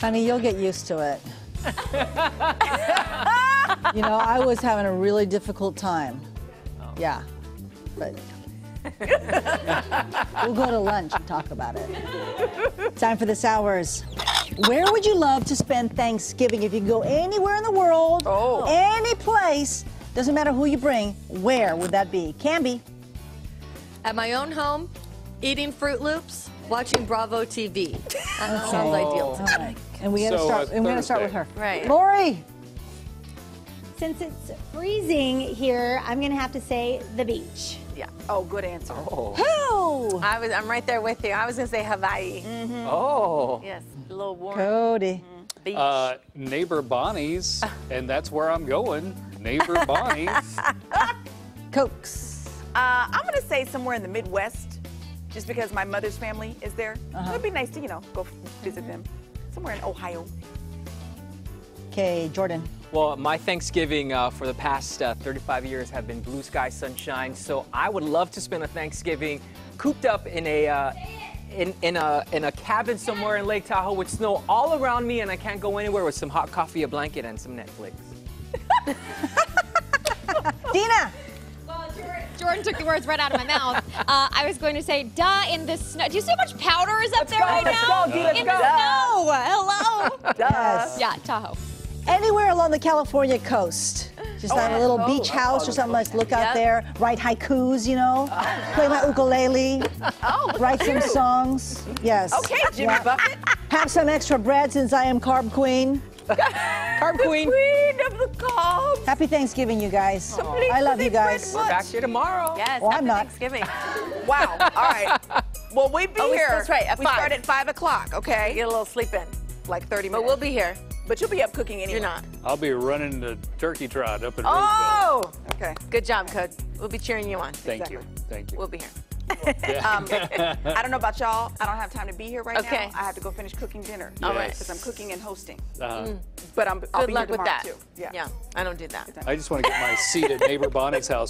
Honey, you'll get used to it. you know, I was having a really difficult time. Oh. Yeah. But we'll go to lunch and talk about it. Time for this hours. Where would you love to spend Thanksgiving if you could go anywhere in the world? Oh. Any place. Doesn't matter who you bring. Where would that be? Can be. At my own home, eating Froot Loops, watching Bravo TV. That sounds ideal to me. right. And we got to So, start. uh, And we're gonna start with her. Right. Lori. Since it's freezing here, I'm gonna have to say the beach. Yeah. Oh, good answer. Oh. Who? I was. I'm right there with you. I was gonna say Hawaii. Oh. Yes, a little warm Cody. beach. Uh, neighbor Bonnie's, and that's where I'm going. Neighbor Bonnie's. Cokes. Uh, I'm gonna say somewhere in the Midwest, just because my mother's family is there. Uh-huh. It'd be nice to, you know, go visit them. Somewhere in Ohio. Okay, Jordan. Well, my Thanksgiving uh, for the past uh, 35 years have been blue sky, sunshine. So I would love to spend a Thanksgiving cooped up in a uh, in, in a in a cabin somewhere in Lake Tahoe with snow all around me, and I can't go anywhere with some hot coffee, a blanket, and some Netflix. Dina. Jordan took the words right out of my mouth. Uh, I was going to say, duh, in the snow. Do you see how much powder is up there go, right let's now? go, Dee, let's in go. the snow. Hello. Yes. yeah, Tahoe. Anywhere along the California coast. Just have a little beach house or something. Let's look out Yep. there, write haikus, you know, play my ukulele, Oh, write some songs. Yes. Okay, Jimmy Yeah. Buffett. Have some extra bread since I am carb queen. Carb Queen. Queen of the cobs. Happy Thanksgiving, you guys. Please, I love you guys. We're back here tomorrow. Yes, Well, happy I'm not. Thanksgiving. Wow. All right. Well, we be Oh, we- here. that's right, at we five. start at five o'clock. Okay. Get a little sleep in. Like 30 minutes. But we'll be here. But you'll be up cooking anyway. You're not. I'll be running the turkey trot up in Roseville. Oh! Okay. Good job, Code. We'll be cheering you on. Thank you. Thank you. We'll be here. Um, I don't know about y'all. I don't have time to be here right Okay. now. I have to go finish cooking dinner. All right. Because I'm cooking and hosting. Uh, But I'm. I'll Good be luck here with tomorrow that. Too. Yeah. Yeah, I don't do that. I just want to get my seat at neighbor Bonnie's house